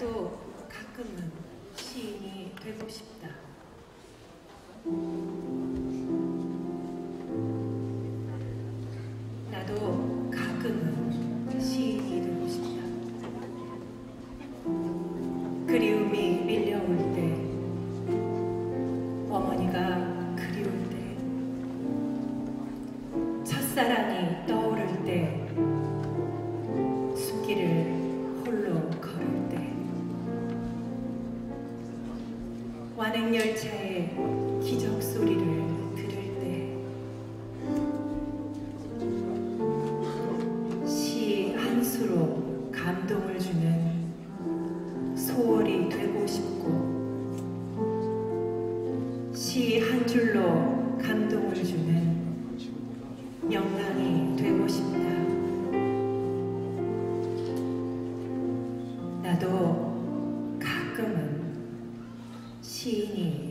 나도 가끔은 시인이 되고 싶다. 나도 가끔은 시인이 되고 싶다. 그리움이 밀려올 때, 어머니가 그리울 때, 첫사랑이 떠 완행열차의 기적 소리를 들을 때, 시 한 수로 감동을 주는 소월이 되고 싶고, 시 한 줄로 감동을 주는 영랑이 되고 싶다. 나도 가끔은 시인이